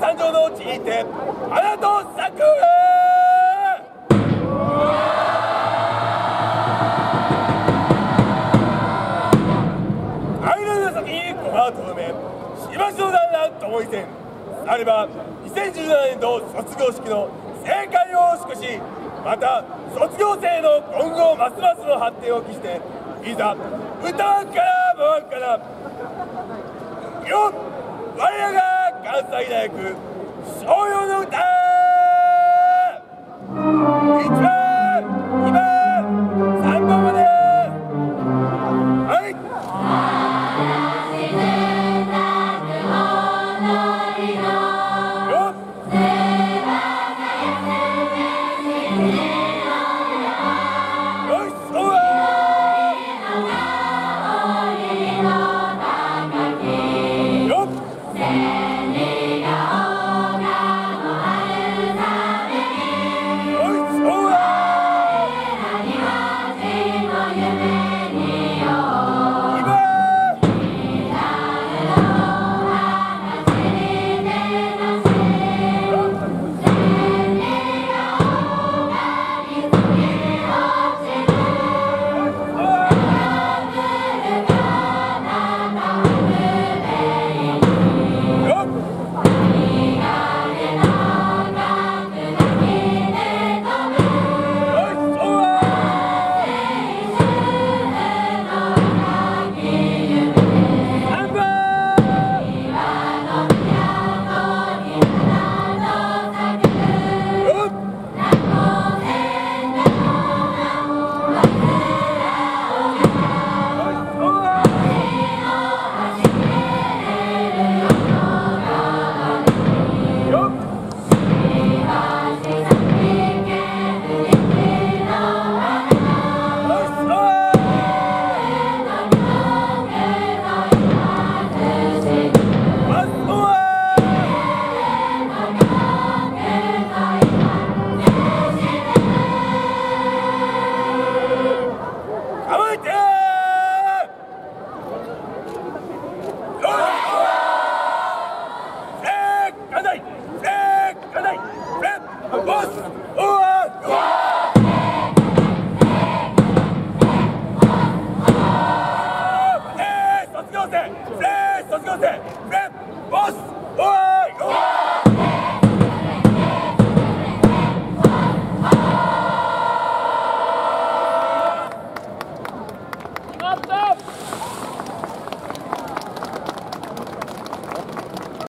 山上の地にて花と咲く間の先に駒をとどめしばしの団らともいせんされば2017年度卒業式の正解を祝しまた卒業生の今後ますますの発展を期していざ歌わんから回んから。よっ!我らが関西大学商用